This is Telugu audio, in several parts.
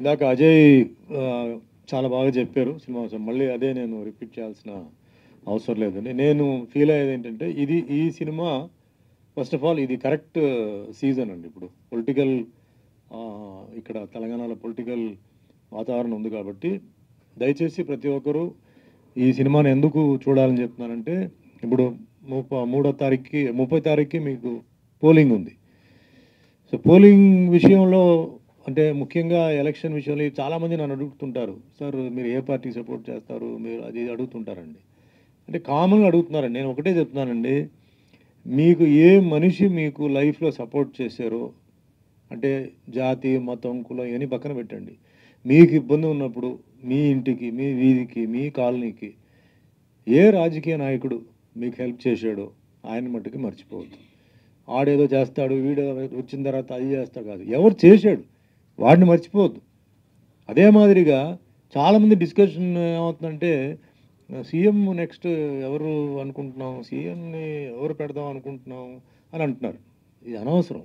ఇందాక అజయ్ చాలా బాగా చెప్పారు సినిమా మళ్ళీ అదే నేను రిపీట్ చేయాల్సిన అవసరం లేదండి. నేను ఫీల్ అయ్యేది ఏంటంటే ఇది ఈ సినిమా ఫస్ట్ ఆఫ్ ఆల్ ఇది కరెక్ట్ సీజన్ అండి ఇప్పుడు. పొలిటికల్ ఇక్కడ తెలంగాణలో పొలిటికల్ వాతావరణం ఉంది కాబట్టి దయచేసి ప్రతి ఒక్కరూ ఈ సినిమాని ఎందుకు చూడాలని చెప్తున్నానంటే ఇప్పుడు ముప్ప మూడో తారీఖుకి ముప్పై తారీఖుకి మీకు పోలింగ్ ఉంది. సో పోలింగ్ విషయంలో అంటే ముఖ్యంగా ఎలక్షన్ విషయంలో చాలామంది నన్ను అడుగుతుంటారు సార్ మీరు ఏ పార్టీ సపోర్ట్ చేస్తారు? మీరు అది ఇది అడుగుతుంటారండి. అంటే కామన్గా అడుగుతున్నారండి. నేను ఒకటే చెప్తున్నానండి. మీకు ఏ మనిషి మీకు లైఫ్లో సపోర్ట్ చేశారో అంటే జాతి మతం కులం ఇవన్నీ పక్కన పెట్టండి. మీకు ఇబ్బంది ఉన్నప్పుడు మీ ఇంటికి మీ వీధికి మీ కాలనీకి ఏ రాజకీయ నాయకుడు మీకు హెల్ప్ చేశాడో ఆయన మట్టుకు మర్చిపోవద్దు. ఆడేదో చేస్తాడు వీడేదో వచ్చిన తర్వాత అది చేస్తా కాదు. ఎవరు చేశాడు? వాడిని మర్చిపోవద్దు. అదే మాదిరిగా చాలామంది డిస్కషన్ ఏమవుతుందంటే సీఎం నెక్స్ట్ ఎవరు అనుకుంటున్నాం సీఎంని ఎవరు పెడదాం అనుకుంటున్నాం అని అంటున్నారు. ఇది అనవసరం.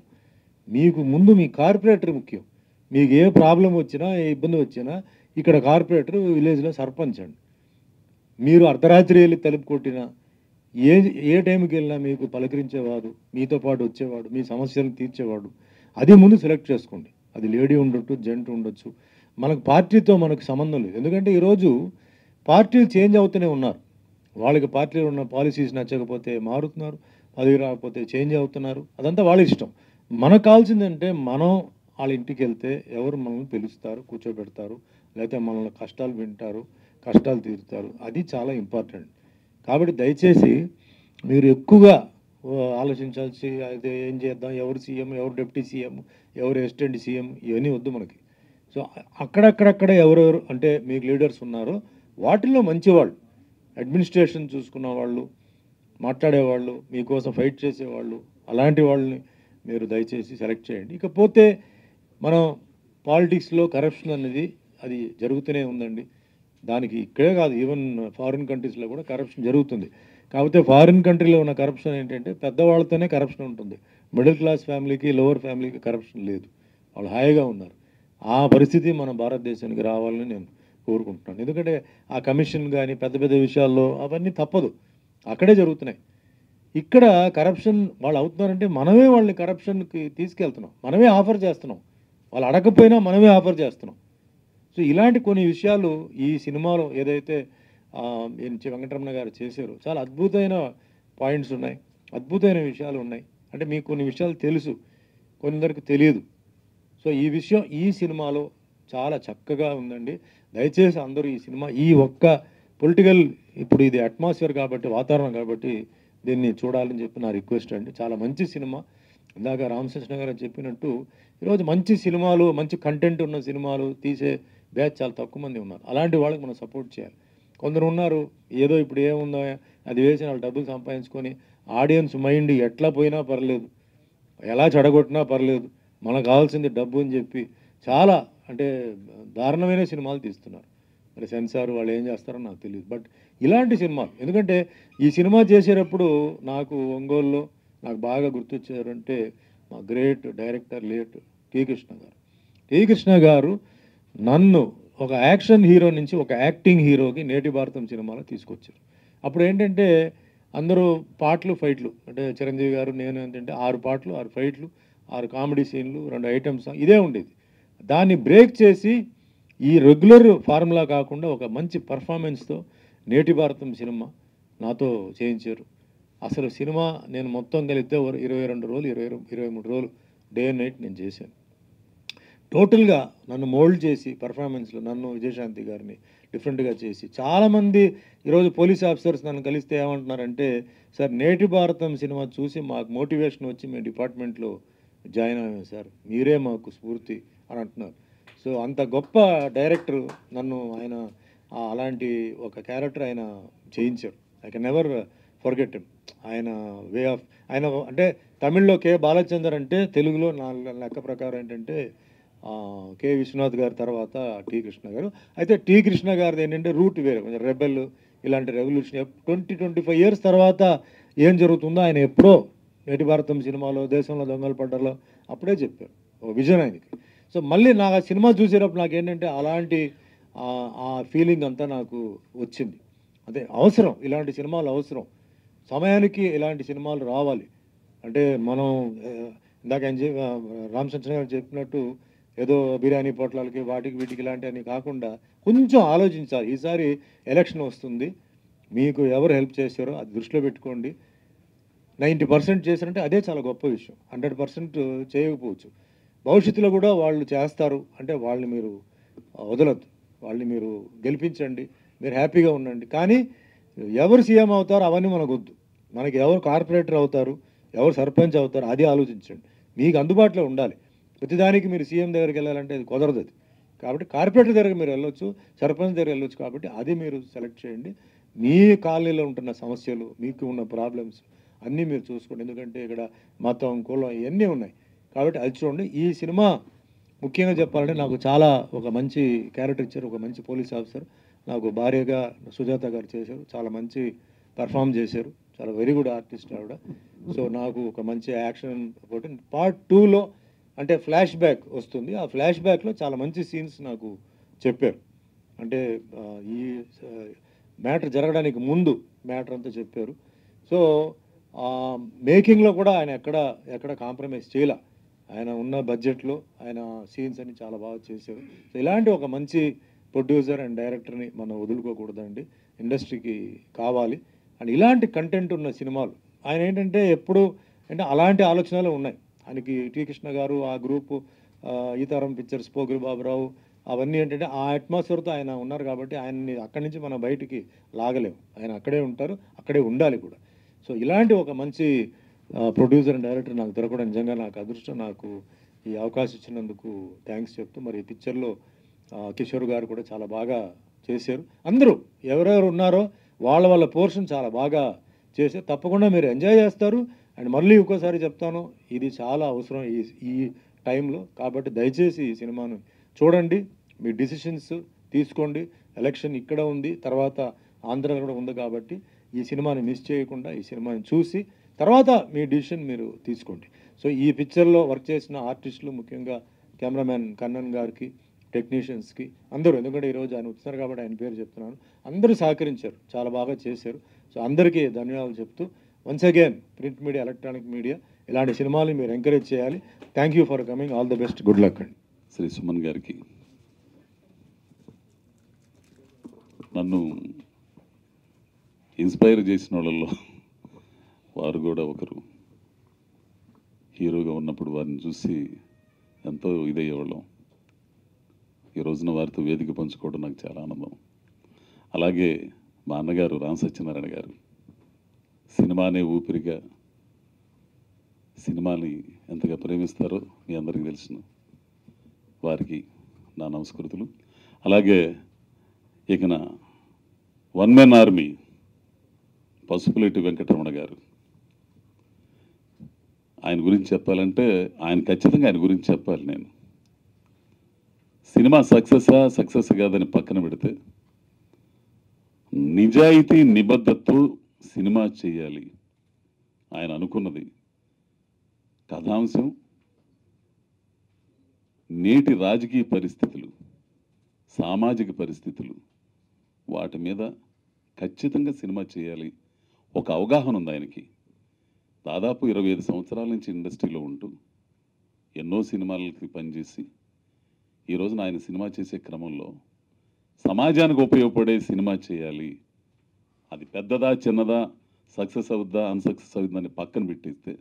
మీకు ముందు మీ కార్పొరేటర్ ముఖ్యం. మీకు ఏ ప్రాబ్లం వచ్చినా ఏ ఇబ్బంది వచ్చినా ఇక్కడ కార్పొరేటర్ విలేజ్లో సర్పంచ్ అండి. మీరు అర్ధరాత్రి వెళ్ళి తలుపు కొట్టినా ఏ ఏ టైంకి వెళ్ళినా మీకు పలకరించేవాడు మీతో పాటు వచ్చేవాడు మీ సమస్యలను తీర్చేవాడు అది ముందు సెలెక్ట్ చేసుకోండి. అది లేడీ ఉండొచ్చు జెంట్ ఉండొచ్చు. మనకు పార్టీతో మనకు సంబంధం లేదు. ఎందుకంటే ఈరోజు పార్టీలు చేంజ్ అవుతూనే ఉన్నారు. వాళ్ళకి పార్టీలో ఉన్న పాలసీస్ నచ్చకపోతే మారుతున్నారు పదవి రాకపోతే చేంజ్ అవుతున్నారు. అదంతా వాళ్ళ ఇష్టం. మనకు కావాల్సిందంటే మనం వాళ్ళ ఇంటికి వెళ్తే ఎవరు మనల్ని పిలుస్తారు కూర్చోబెడతారు లేకపోతే మనల్ని కష్టాలు వింటారు కష్టాలు తీరుతారు. అది చాలా ఇంపార్టెంట్. కాబట్టి దయచేసి మీరు ఎక్కువగా ఆలోచించాల్సి అయితే ఏం చేద్దాం? ఎవరు సీఎం? ఎవరు డిప్యూటీ సీఎం? ఎవరు అసిస్టెంట్ సీఎం? ఇవన్నీ వద్దు మనకి. సో అక్కడక్కడక్కడ ఎవరెవరు అంటే మీకు లీడర్స్ ఉన్నారో వాటిల్లో మంచివాళ్ళు అడ్మినిస్ట్రేషన్ చూసుకున్న వాళ్ళు మాట్లాడేవాళ్ళు మీకోసం ఫైట్ చేసేవాళ్ళు అలాంటి వాళ్ళని మీరు దయచేసి సెలెక్ట్ చేయండి. ఇకపోతే మనం పాలిటిక్స్లో కరప్షన్ అనేది అది జరుగుతూనే ఉందండి. దానికి ఇక్కడే కాదు ఈవెన్ ఫారిన్ కంట్రీస్లో కూడా కరప్షన్ జరుగుతుంది. కాకపోతే ఫారిన్ కంట్రీలో ఉన్న కరప్షన్ ఏంటంటే పెద్దవాళ్ళతోనే కరప్షన్ ఉంటుంది. మిడిల్ క్లాస్ ఫ్యామిలీకి లోవర్ ఫ్యామిలీకి కరప్షన్ లేదు. వాళ్ళు హాయిగా ఉన్నారు. ఆ పరిస్థితి మన భారతదేశానికి రావాలని నేను కోరుకుంటున్నాను. ఎందుకంటే ఆ కమిషన్ కానీ పెద్ద పెద్ద విషయాల్లో అవన్నీ తప్పదు. అక్కడే జరుగుతున్నాయి. ఇక్కడ కరప్షన్ వాళ్ళు అవుతున్నారంటే మనమే వాళ్ళని కరప్షన్కి తీసుకెళ్తున్నాం. మనమే ఆఫర్ చేస్తున్నాం. వాళ్ళు అడగకపోయినా మనమే ఆఫర్ చేస్తున్నాం. సో ఇలాంటి కొన్ని విషయాలు ఈ సినిమాలో ఏదైతే ఆ, వెంకటరమణ గారు చేశారు. చాలా అద్భుతమైన పాయింట్స్ ఉన్నాయి. అద్భుతమైన విషయాలు ఉన్నాయి. అంటే మీకు కొన్ని విషయాలు తెలుసు. కొందరికి తెలియదు. సో ఈ విషయం ఈ సినిమాలో చాలా చక్కగా ఉందండి. దయచేసి అందరూ ఈ సినిమా ఈ ఒక్క పొలిటికల్ ఇప్పుడు ఇది అట్మాస్ఫియర్ కాబట్టి వాతావరణం కాబట్టి దీన్ని చూడాలని చెప్పి నా రిక్వెస్ట్ అండి. చాలా మంచి సినిమా. ఇందాక రామకృష్ణ గారు చెప్పినట్టు ఈరోజు మంచి సినిమాలు మంచి కంటెంట్ ఉన్న సినిమాలు తీసే బ్యాచ్ చాలా తక్కువ మంది ఉన్నారు. అలాంటి వాళ్ళకి మనం సపోర్ట్ చేయాలి. కొందరు ఉన్నారు ఏదో ఇప్పుడు ఏముందో అది వేసి వాళ్ళు డబ్బులు సంపాదించుకొని ఆడియన్స్ మైండ్ ఎట్లా పోయినా పర్లేదు ఎలా చెడగొట్టినా పర్లేదు మనకు కావాల్సింది డబ్బు అని చెప్పి చాలా అంటే దారుణమైన సినిమాలు తీస్తున్నారు. మరి సెన్సార్ వాళ్ళు ఏం చేస్తారో నాకు తెలియదు. బట్ ఇలాంటి సినిమాలు ఎందుకంటే ఈ సినిమా చేసేటప్పుడు నాకు ఒంగోలులో నాకు బాగా గుర్తొచ్చారంటే మా great director late T Krishna garu. T Krishna గారు నన్ను ఒక యాక్షన్ హీరో నుంచి ఒక యాక్టింగ్ హీరోకి నేటి భారతం సినిమాలో తీసుకొచ్చారు. అప్పుడు ఏంటంటే అందరూ పాటలు ఫైట్లు. అంటే చిరంజీవి గారు నేను ఏంటంటే ఆరు పాటలు ఆరు ఫైట్లు ఆరు కామెడీ సీన్లు రెండు ఐటమ్స్ ఇదే ఉండేది. దాన్ని బ్రేక్ చేసి ఈ రెగ్యులర్ ఫార్ములా కాకుండా ఒక మంచి పర్ఫార్మెన్స్తో నేటి భారతం సినిమా నాతో చేయించారు. అసలు సినిమా నేను మొత్తం కలిగితే ఇరవై రెండు రోజులు ఇరవై ఇరవై మూడు రోజులు డే అండ్ నైట్ నేను చేశాను. టోటల్గా నన్ను మోల్డ్ చేసి పర్ఫార్మెన్స్లో నన్ను విజయశాంతి గారిని డిఫరెంట్గా చేసి చాలామంది ఈరోజు పోలీస్ ఆఫీసర్స్ నన్ను కలిస్తే ఏమంటున్నారంటే సార్ నేటి భారతం సినిమా చూసి మాకు మోటివేషన్ వచ్చి మేము డిపార్ట్మెంట్లో జాయిన్ అయ్యాం సార్. మీరే మాకు స్ఫూర్తి అని అంటున్నారు. సో అంత గొప్ప డైరెక్టర్ నన్ను ఆయన అలాంటి ఒక క్యారెక్టర్ ఆయన చేయించారు. ఐ కెన్ నెవర్ ఫర్గెట్ ఆయన వే ఆఫ్ ఆయన అంటే తమిళ్ళో కే. బాలచందర్ అంటే తెలుగులో నా లెక్క ప్రకారం ఏంటంటే కె. విశ్వనాథ్ గారి తర్వాత టి. కృష్ణ గారు. అయితే టి. కృష్ణ గారిది ఏంటంటే రూట్ వేరే. కొంచెం రెబెల్ ఇలాంటి revolution twenty twenty five years తర్వాత ఏం జరుగుతుందో ఆయన ఎప్పుడో నేటి భారతం సినిమాలో దేశంలో దొంగలు పడ్డలో అప్పుడే చెప్పారు. ఒక విజన్ ఆయనకి. సో మళ్ళీ నాకు ఆ సినిమా చూసేటప్పుడు నాకు ఏంటంటే అలాంటి ఆ- ఫీలింగ్ అంతా నాకు వచ్చింది. అదే అవసరం. ఇలాంటి సినిమాలు అవసరం. సమయానికి ఇలాంటి సినిమాలు రావాలి. అంటే మనం ఇందాక ఆయన చెప్- రామచంద్ర గారు చెప్పినట్టు ఏదో బిర్యానీ పొట్లాలకి వాటికి వీటికి ఇలాంటివన్నీ కాకుండా కొంచెం ఆలోచించాలి. ఈసారి ఎలక్షన్ వస్తుంది. మీకు ఎవరు హెల్ప్ చేశారో అది దృష్టిలో పెట్టుకోండి. నైంటీ పర్సెంట్ చేశారంటే అదే చాలా గొప్ప విషయం. హండ్రెడ్ పర్సెంట్ చేయకపోవచ్చు. భవిష్యత్తులో కూడా వాళ్ళు చేస్తారు. అంటే వాళ్ళని మీరు వదలద్దు. వదలొద్దు వాళ్ళని మీరు గెలిపించండి. మీరు హ్యాపీగా ఉండండి. కానీ ఎవరు సీఎం అవుతారో అవన్నీ మనకు వద్దు మనకి ఎవరు కార్పొరేటర్ అవుతారు ఎవరు సర్పంచ్ అవుతారు అది ఆలోచించండి. మీకు అందుబాటులో ఉండాలి. ప్రతిదానికి మీరు సీఎం దగ్గరికి వెళ్ళాలంటే అది కుదరదు అది. కాబట్టి కార్పొరేటర్ దగ్గర మీరు వెళ్ళొచ్చు సర్పంచ్ దగ్గర వెళ్ళొచ్చు కాబట్టి అది మీరు సెలెక్ట్ చేయండి. మీ కాలనీలో ఉంటున్న సమస్యలు మీకు ఉన్న ప్రాబ్లమ్స్ అన్నీ మీరు చూసుకోండి. ఎందుకంటే ఇక్కడ మతం కులం ఇవన్నీ ఉన్నాయి. కాబట్టి అది చూడండి. ఈ సినిమా ముఖ్యంగా చెప్పాలంటే నాకు చాలా ఒక మంచి క్యారెక్టర్ ఇచ్చారు ఒక మంచి పోలీస్ ఆఫీసర్. నాకు భార్యగా సుజాత గారు చేశారు. చాలా మంచి పర్ఫామ్ చేశారు. చాలా వెరీ గుడ్ ఆర్టిస్ట్ ఆవిడ. సో నాకు ఒక మంచి యాక్షన్ పార్ట్ టూలో అంటే ఫ్లాష్ బ్యాక్ వస్తుంది. ఆ ఫ్లాష్ బ్యాక్లో చాలా మంచి సీన్స్ నాకు చెప్పారు. అంటే ఈ మ్యాటర్ జరగడానికి ముందు మ్యాటర్ అంతా చెప్పారు. సో మేకింగ్లో కూడా ఆయన ఎక్కడ ఎక్కడ కాంప్రమైజ్ చేయలే. ఆయన ఉన్న బడ్జెట్లో ఆయన సీన్స్ అన్ని చాలా బాగా చేశారు. సో ఇలాంటి ఒక మంచి ప్రొడ్యూసర్ అండ్ డైరెక్టర్ని మనం వదులుకోకూడదండి. ఇండస్ట్రీకి కావాలి. అండ్ ఇలాంటి కంటెంట్ ఉన్న సినిమాలు ఆయన ఏంటంటే ఎప్పుడు అంటే అలాంటి ఆలోచనలు ఉన్నాయి. ఆయనకి టీ కృష్ణ గారు ఆ గ్రూపు ఈతారం పిక్చర్స్ పోగిరి బాబురావు అవన్నీ ఏంటంటే ఆ అట్మాస్ఫియర్తో ఆయన ఉన్నారు కాబట్టి ఆయన్ని అక్కడి నుంచి మనం బయటికి లాగలేము. ఆయన అక్కడే ఉంటారు అక్కడే ఉండాలి కూడా. సో ఇలాంటి ఒక మంచి ప్రొడ్యూసర్ అండ్ డైరెక్టర్ నాకు దొరకడం నిజంగా నాకు అదృష్టం. నాకు ఈ అవకాశం ఇచ్చినందుకు థ్యాంక్స్ చెప్తూ మరి ఈ పిక్చర్లో కిషోర్ గారు కూడా చాలా బాగా చేశారు. అందరూ ఎవరెవరు ఉన్నారో వాళ్ళ వాళ్ళ పోర్షన్ చాలా బాగా చేశారు. తప్పకుండా మీరు ఎంజాయ్ చేస్తారు. అండ్ మళ్ళీ ఇంకోసారి చెప్తాను ఇది చాలా అవసరం ఈ ఈ టైంలో. కాబట్టి దయచేసి ఈ సినిమాను చూడండి మీ డిసిషన్స్ తీసుకోండి. ఎలక్షన్ ఇక్కడ ఉంది తర్వాత ఆంధ్ర కూడా ఉంది కాబట్టి ఈ సినిమాని మిస్ చేయకుండా ఈ సినిమాని చూసి తర్వాత మీ డిసిషన్ మీరు తీసుకోండి. సో ఈ పిక్చర్లో వర్క్ చేసిన ఆర్టిస్టులు ముఖ్యంగా కెమెరామ్యాన్ కన్నన్ గారికి టెక్నీషియన్స్కి అందరూ. ఎందుకంటే ఈరోజు ఆయన వచ్చినారు కాబట్టి ఆయన పేరు చెప్తున్నాను. అందరూ సహకరించారు చాలా బాగా చేశారు. సో అందరికీ ధన్యవాదాలు చెప్తూ once again print media electronic media ఇలాంటి సినిమాలు మీరు ఎంకరేజ్ చేయాలి. Thank you for coming all the best good luck అండి శ్రీ సుమన్ గారికి. నన్ను ఇన్స్పైర్ చేసిన వాళ్ళల్లో వారు కూడా ఒకరు. హీరోగా ఉన్నప్పుడు వారిని చూసి ఎంతో ఇదయ్యేవాళ్ళం. ఈ రోజున వారితో వేదిక పంచుకోవడం నాకు చాలా ఆనందం. అలాగే మా అన్నగారు రామ్ సత్యనారాయణ గారు. సినిమానే ఊపిరిగా సినిమాని ఎంతగా ప్రేమిస్తారో మీ అందరికీ తెలిసిన. వారికి నా నమస్కృతులు. అలాగే ఇక నా one men army Pasupuleti Venkataramana garu. ఆయన గురించి చెప్పాలంటే ఆయన ఖచ్చితంగా ఆయన గురించి చెప్పాలి నేను. సినిమా సక్సెసా సక్సెస్ కాదని పక్కన పెడితే నిజాయితీ నిబద్ధతతో సినిమా చేయాలి ఆయన అనుకున్నది. కథాంశం నేటి రాజకీయ పరిస్థితులు సామాజిక పరిస్థితులు. వాటి మీద ఖచ్చితంగా సినిమా చేయాలి ఒక అవగాహన ఉంది ఆయనకి. దాదాపు ఇరవై ఐదు సంవత్సరాల నుంచి ఇండస్ట్రీలో ఉంటూ ఎన్నో సినిమాలకి పనిచేసి ఈరోజున ఆయన సినిమా చేసే క్రమంలో సమాజానికి ఉపయోగపడే సినిమా చేయాలి అది పెద్దదా చిన్నదా సక్సెస్ అవుద్దా అన్సక్సెస్ అవుద్దని పక్కన పెట్టేస్తే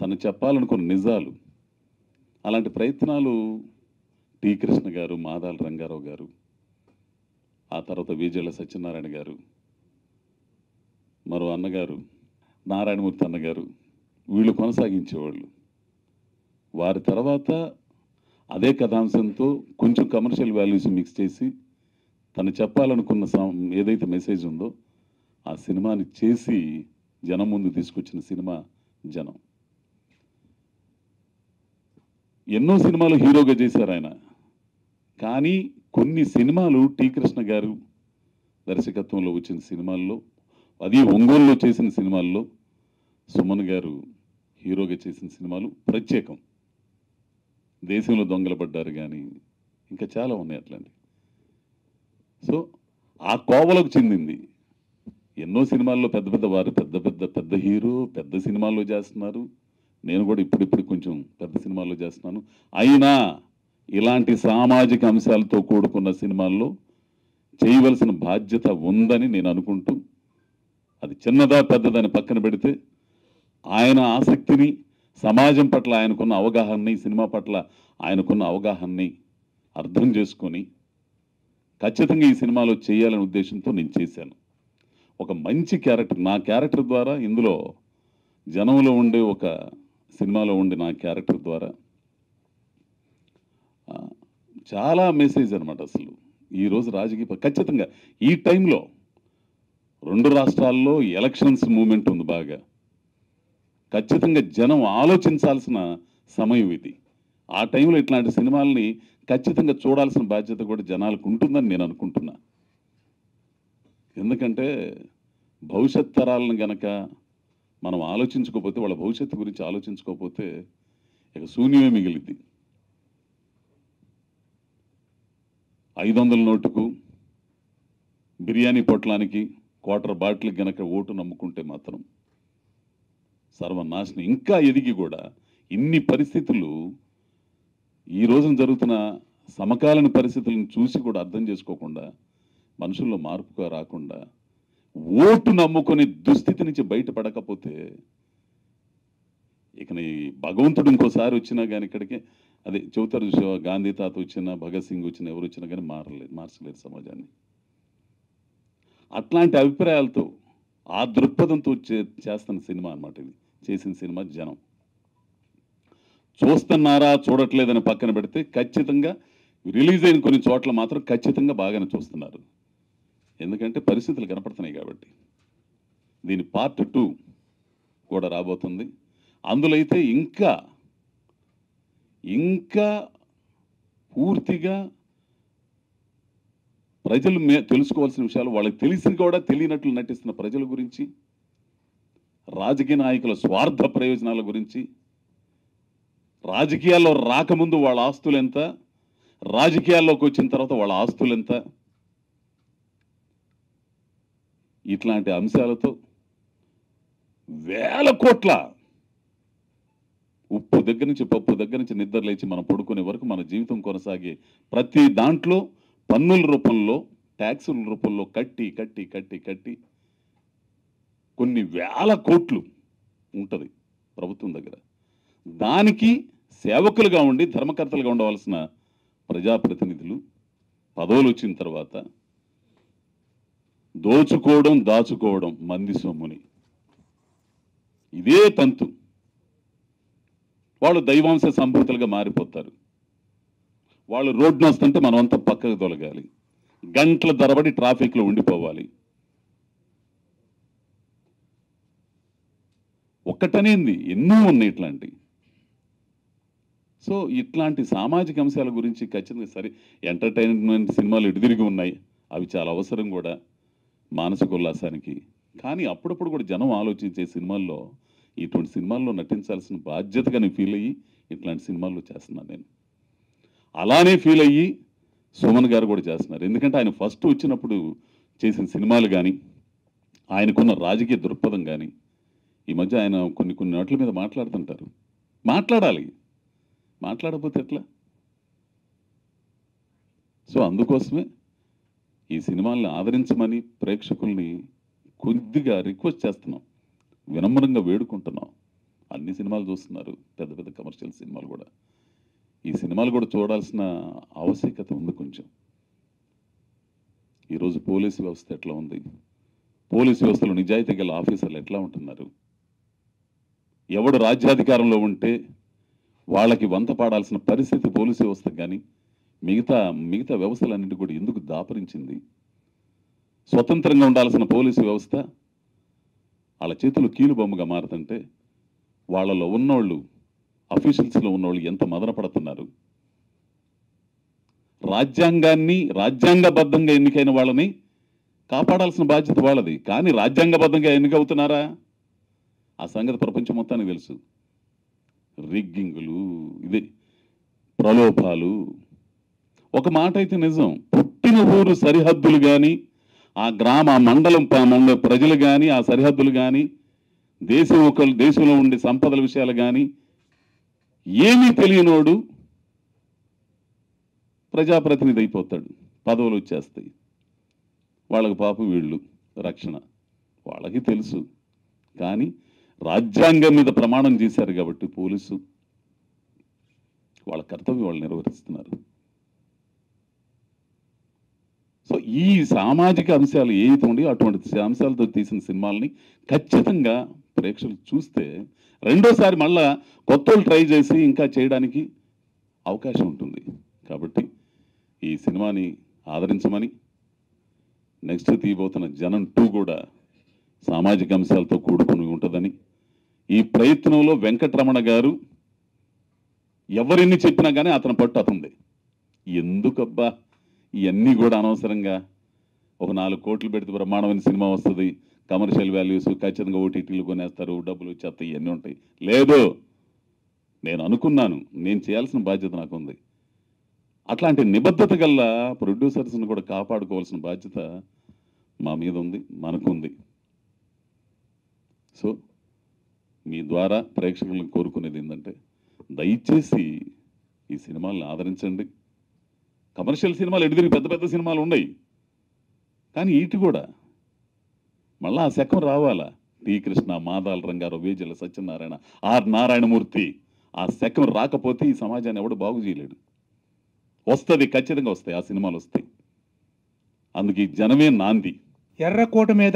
తను చెప్పాలనుకున్న నిజాలు అలాంటి ప్రయత్నాలు టి కృష్ణ గారు మాదాల రంగారావు గారు ఆ తర్వాత విజయల సత్యనారాయణ గారు మరో అన్నగారు నారాయణమూర్తి అన్నగారు వీళ్ళు కొనసాగించేవాళ్ళు. వారి తర్వాత అదే కథాంశంతో కొంచెం కమర్షియల్ వాల్యూస్ మిక్స్ చేసి తను చెప్పాలనుకున్న ఏదైతే మెసేజ్ ఉందో ఆ సినిమాని చేసి జనం ముందు తీసుకొచ్చిన సినిమా జనం. ఎన్నో సినిమాలు హీరోగా చేశారు ఆయన. కానీ కొన్ని సినిమాలు టీ కృష్ణ గారు దర్శకత్వంలో వచ్చిన సినిమాల్లో అది ఒంగోలులో చేసిన సినిమాల్లో సుమన్ గారు హీరోగా చేసిన సినిమాలు ప్రత్యేకం. దేశంలో దొంగలు పడ్డారు కానీ ఇంకా చాలా ఉన్నాయి అట్లాంటి సో ఆ కోవలకు చెందింది ఎన్నో సినిమాల్లో పెద్ద పెద్ద వారు పెద్ద పెద్ద పెద్ద హీరో పెద్ద సినిమాల్లో చేస్తున్నారు. నేను కూడా ఇప్పుడిప్పుడు కొంచెం పెద్ద సినిమాల్లో చేస్తున్నాను. అయినా ఇలాంటి సామాజిక అంశాలతో కూడుకున్న సినిమాల్లో చేయవలసిన బాధ్యత ఉందని నేను అనుకుంటూ అది చిన్నదా పెద్దదని పక్కన పెడితే ఆయన ఆసక్తిని సమాజం పట్ల ఆయనకున్న అవగాహనని సినిమా పట్ల ఆయనకున్న అవగాహనని అర్థం చేసుకొని ఖచ్చితంగా ఈ సినిమాలో చేయాలనే ఉద్దేశంతో నేను చేశాను. ఒక మంచి క్యారెక్టర్. నా క్యారెక్టర్ ద్వారా ఇందులో జనంలో ఉండే ఒక సినిమాలో ఉండే నా క్యారెక్టర్ ద్వారా చాలా మెసేజ్ అనమాట అసలు. ఈరోజు రాజకీయ ఖచ్చితంగా ఈ టైంలో రెండు రాష్ట్రాల్లో ఎలక్షన్స్ మూమెంట్ ఉంది బాగా. ఖచ్చితంగా జనం ఆలోచించాల్సిన సమయం ఇది. ఆ టైంలో ఇట్లాంటి సినిమాల్ని ఖచ్చితంగా చూడాల్సిన బాధ్యత కూడా జనాలకు ఉంటుందని నేను అనుకుంటున్నాను ఎందుకంటే భవిష్యత్ తరాలను గనక మనం ఆలోచించుకోకపోతే వాళ్ళ భవిష్యత్తు గురించి ఆలోచించుకోకపోతే ఇక శూన్యమే మిగిలిద్ది. ఐదు వందల నోటుకు బిర్యానీ పొట్లానికి క్వార్టర్ బాటిల్ గనక ఓటు నమ్ముకుంటే మాత్రం సర్వనాశనం. ఇంకా ఎదిగి కూడా ఇన్ని పరిస్థితులు ఈ రోజున జరుగుతున్న సమకాలీన పరిస్థితులను చూసి కూడా అర్థం చేసుకోకుండా మనుషుల్లో మార్పుగా రాకుండా ఓటు నమ్ముకొని దుస్థితి నుంచి బయటపడకపోతే ఇక ఈ భగవంతుడు ఇంకోసారి వచ్చినా కానీ ఇక్కడికి అదే చెబుతారు చూసావా, గాంధీ తాత వచ్చినా భగత్ సింగ్ వచ్చినా ఎవరు వచ్చినా కానీ మారలేదు మార్చలేదు సమాజాన్ని. అట్లాంటి అభిప్రాయాలతో ఆ దృక్పథంతో చేస్తున్న సినిమా అన్నమాట ఇది. చేసిన సినిమా జనం. చూస్తున్నారా చూడట్లేదని పక్కన పెడితే ఖచ్చితంగా రిలీజ్ అయిన కొన్ని చోట్ల మాత్రం ఖచ్చితంగా బాగానే చూస్తున్నారు. ఎందుకంటే పరిస్థితులు కనపడుతున్నాయి కాబట్టి. దీని పార్ట్ టూ కూడా రాబోతుంది. అందులో అయితే ఇంకా ఇంకా పూర్తిగా ప్రజలు మే తెలుసుకోవాల్సిన విషయాలు వాళ్ళకి తెలిసి కూడా తెలియనట్లు నటిస్తున్న ప్రజల గురించి రాజకీయ నాయకుల స్వార్థ ప్రయోజనాల గురించి రాజకీయాల్లో రాకముందు వాళ్ళ ఆస్తులు ఎంత రాజకీయాల్లోకి వచ్చిన తర్వాత వాళ్ళ ఆస్తులు ఎంత ఇట్లాంటి అంశాలతో వేల కోట్ల ఉప్పు దగ్గర నుంచి పప్పు దగ్గర నుంచి నిద్ర లేచి మనం పడుకునే వరకు మన జీవితం కొనసాగే ప్రతి దాంట్లో పన్నుల రూపంలో ట్యాక్సుల రూపంలో కట్టి కట్టి కట్టి కట్టి కొన్ని వేల కోట్లు ఉంటుంది ప్రభుత్వం దగ్గర. దానికి సేవకులుగా ఉండి ధర్మకర్తలుగా ఉండవలసిన ప్రజాప్రతినిధులు పదవులు వచ్చిన తర్వాత దోచుకోవడం దాచుకోవడం మంది సొమ్ముని ఇదే తంతు. వాళ్ళు దైవాంశ సంభూతులుగా మారిపోతారు. వాళ్ళు రోడ్డున వస్తుంటే మనం అంతా పక్కకు తొలగాలి. గంటల ధరబడి ట్రాఫిక్లో ఉండిపోవాలి. ఒక్కటనేంది? ఎన్నో ఉన్నాయి ఇట్లాంటివి. సో ఇట్లాంటి సామాజిక అంశాల గురించి ఖచ్చితంగా సరే ఎంటర్టైన్మెంట్ సినిమాలు ఎడుదిరిగి ఉన్నాయి. అవి చాలా అవసరం కూడా. మానసిక ఉల్లాసానికి. కానీ అప్పుడప్పుడు కూడా జనం ఆలోచించే సినిమాల్లో ఇటువంటి సినిమాల్లో నటించాల్సిన బాధ్యతగా నేను ఫీల్ అయ్యి ఇట్లాంటి సినిమాల్లో చేస్తున్నాను నేను. అలానే ఫీల్ అయ్యి సుమన్ గారు కూడా చేస్తున్నారు. ఎందుకంటే ఆయన ఫస్ట్ వచ్చినప్పుడు చేసిన సినిమాలు కానీ ఆయనకున్న రాజకీయ దృక్పథం కానీ ఈ మధ్య ఆయన కొన్ని కొన్ని నోట్ల మీద మాట్లాడుతుంటారు. మాట్లాడాలి. మాట్లాడకపోతే ఎట్లా? సో అందుకోసమే ఈ సినిమాల్ని ఆదరించమని ప్రేక్షకుల్ని కొద్దిగా రిక్వెస్ట్ చేస్తున్నాం. వినమ్రంగా వేడుకుంటున్నాం. అన్ని సినిమాలు చూస్తున్నారు. పెద్ద పెద్ద కమర్షియల్ సినిమాలు కూడా. ఈ సినిమాలు కూడా చూడాల్సిన ఆవశ్యకత ఉంది కొంచెం. ఈరోజు పోలీసు వ్యవస్థ ఎట్లా ఉంది? పోలీసు వ్యవస్థలో నిజాయితీ గల ఆఫీసర్లు ఎట్లా ఉంటున్నారు? ఎవడు రాజ్యాధికారంలో ఉంటే వాళ్ళకి వంత పాడాల్సిన పరిస్థితి పోలీసు వ్యవస్థ కానీ మిగతా మిగతా వ్యవస్థలన్నింటి కూడా ఎందుకు దాపరించింది? స్వతంత్రంగా ఉండాల్సిన పోలీసు వ్యవస్థ వాళ్ళ చేతులు కీలుబొమ్మగా మారుతుంటే వాళ్ళలో ఉన్నోళ్ళు అఫీషియల్స్లో ఉన్నోళ్ళు ఎంత మదన పడుతున్నారు రాజ్యాంగాన్ని రాజ్యాంగబద్ధంగా ఎన్నికైన వాళ్ళని కాపాడాల్సిన బాధ్యత వాళ్ళది. కానీ రాజ్యాంగబద్ధంగా ఎన్నికవుతున్నారా? ఆ సంగతి ప్రపంచం మొత్తానికి తెలుసు. రిగ్గింగులు ఇది ప్రలోభాలు ఒక మాట అయితే నిజం. పుట్టిన ఊరు సరిహద్దులు కానీ ఆ గ్రామ మండలం ప- ప్రజలు కానీ ఆ సరిహద్దులు కానీ దేశం ఒకళ్ళు దేశంలో ఉండే సంపదల విషయాలు కానీ ఏమీ తెలియనోడు ప్రజాప్రతినిధి అయిపోతాడు. పదవులు వచ్చేస్తాయి. వాళ్ళకి పాపం వీళ్ళు రక్షణ. వాళ్ళకి తెలుసు. కానీ రాజ్యాంగం మీద ప్రమాణం చేశారు కాబట్టి పోలీసు వాళ్ళ కర్తవ్యం వాళ్ళు నిర్వహిస్తున్నారు సో ఈ సామాజిక అంశాలు ఏవైతే ఉండేవో అటువంటి అంశాలతో తీసిన సినిమాల్ని ఖచ్చితంగా ప్రేక్షకులు చూస్తే రెండోసారి మళ్ళా కొత్త వాళ్ళు ట్రై చేసి ఇంకా చేయడానికి అవకాశం ఉంటుంది. కాబట్టి ఈ సినిమాని ఆదరించమని నెక్స్ట్ తీయబోతున్న జనం టూ కూడా సామాజిక అంశాలతో కూడుకుని ఉంటుందని ఈ ప్రయత్నంలో వెంకటరమణ గారు ఎవరిని చెప్పినా కానీ అతని పట్టు అతనిది. ఎందుకబ్బా? ఇవన్నీ కూడా అనవసరంగా ఒక నాలుగు కోట్లు పెడితే బ్రహ్మాండమైన సినిమా వస్తుంది. కమర్షియల్ వాల్యూస్ ఖచ్చితంగా ఓటీటీలు కొనేస్తారు డబ్బులు చెత్త ఇవన్నీ ఉంటాయి. లేదు నేను అనుకున్నాను నేను చేయాల్సిన బాధ్యత నాకు ఉంది అట్లాంటి నిబద్ధత గల్ల ప్రొడ్యూసర్స్ని కూడా కాపాడుకోవాల్సిన బాధ్యత మా మీద ఉంది మనకుంది. సో మీ ద్వారా ప్రేక్షకులను కోరుకునేది ఏంటంటే దయచేసి ఈ సినిమాలను ఆదరించండి. కమర్షియల్ సినిమాలు ఎడిదిరి పెద్ద పెద్ద సినిమాలు ఉన్నాయి. కానీ ఇటు కూడా. మళ్ళీ ఆ శకం రావాలా? T Krishna Madala Rangarao Vejella Satyanarayana R Narayanamurthy. ఆ శకం రాకపోతే ఈ సమాజాన్ని ఎవడు బాగు చేయలేడు. వస్తుంది ఖచ్చితంగా వస్తాయి ఆ సినిమాలు వస్తాయి. అందుకే జనమే నాంది. ఎర్రకోట మీద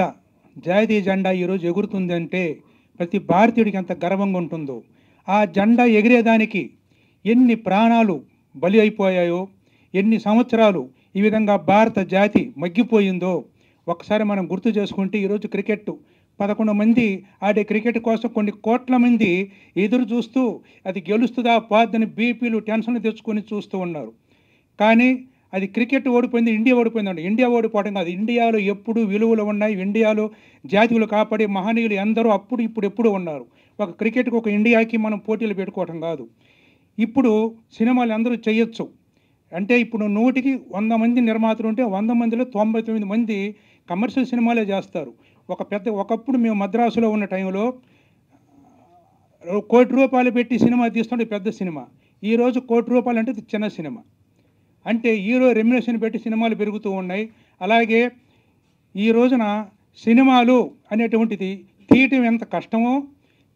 జాతీయ జెండా ఈరోజు ఎగురుతుందంటే ప్రతి భారతీయుడికి ఎంత గర్వంగా ఉంటుందో. ఆ జెండా ఎగిరేదానికి ఎన్ని ప్రాణాలు బలి అయిపోయాయో ఎన్ని సంవత్సరాలు ఈ విధంగా భారత జాతి మగ్గిపోయిందో ఒకసారి మనం గుర్తు చేసుకుంటే ఈరోజు క్రికెట్ పదకొండు మంది ఆడే క్రికెట్ కోసం కొన్ని కోట్ల మంది ఎదురు చూస్తూ అది గెలుస్తుందా పోద్దని బీపీలు టెన్షన్లు తెచ్చుకొని చూస్తూ ఉన్నారు. కానీ అది క్రికెట్ ఓడిపోయింది ఇండియా ఓడిపోయిందండి ఇండియా ఓడిపోవడం కాదు. ఇండియాలో ఎప్పుడు విలువలు ఉన్నాయి. ఇండియాలో జాతీయులు కాపాడే మహనీయులు ఎందరో అప్పుడు ఇప్పుడు ఎప్పుడు ఉన్నారు. ఒక క్రికెట్కి ఒక ఇండియాకి మనం పోటీలు పెట్టుకోవటం కాదు. ఇప్పుడు సినిమాలు అందరూ చేయొచ్చు. అంటే ఇప్పుడు నూటికి వంద మంది నిర్మాతలు ఉంటే వంద మందిలో తొంభై తొమ్మిది మంది కమర్షియల్ సినిమాలే చేస్తారు. ఒక పెద్ద ఒకప్పుడు మేము మద్రాసులో ఉన్న టైంలో కోటి రూపాయలు పెట్టి సినిమా తీస్తుంటే పెద్ద సినిమా. ఈరోజు కోటి రూపాయలు అంటే చిన్న సినిమా. అంటే హీరో రెమ్యునేషన్ పెట్టి సినిమాలు పెరుగుతూ ఉన్నాయి. అలాగే ఈ రోజున సినిమాలు అనేటువంటిది తీయటం ఎంత కష్టమో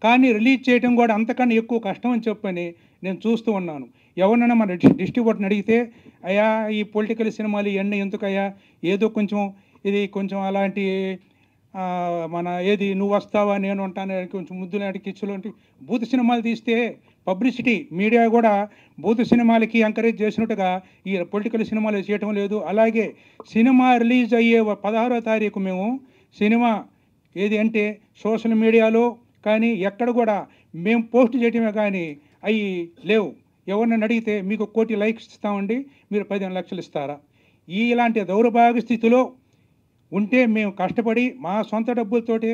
కానీ రిలీజ్ చేయటం కూడా అంతకన్నా ఎక్కువ కష్టం అని చెప్పని నేను చూస్తూ ఉన్నాను. ఎవరినైనా మన డిస్ట్రిబ్యూటర్ని అడిగితే అయ్యా ఈ పొలిటికల్ సినిమాలు ఇవన్నీ ఎందుకయ్యా? ఏదో కొంచెం ఇది కొంచెం అలాంటి మన ఏది నువ్వు వస్తావా నేను ఉంటాను కొంచెం ముద్దులాంటి కిచ్చులు బూత్ సినిమాలు తీస్తే పబ్లిసిటీ మీడియా కూడా బూత్ సినిమాలకి ఎంకరేజ్ చేసినట్టుగా ఈ పొలిటికల్ సినిమాలు చేయటం లేదు. అలాగే సినిమా రిలీజ్ అయ్యే పదహారో తారీఖు మేము సినిమా ఏది అంటే సోషల్ మీడియాలో కానీ ఎక్కడ కూడా మేము పోస్ట్ చేయటమే కానీ అవి లేవు. ఎవరినైనా అడిగితే మీకు కోటి లైక్స్ ఇస్తామండి మీరు పదిహేను లక్షలు ఇస్తారా? ఈ ఇలాంటి దౌర్భాగ్య స్థితిలో ఉంటే మేము కష్టపడి మా సొంత డబ్బులతోటి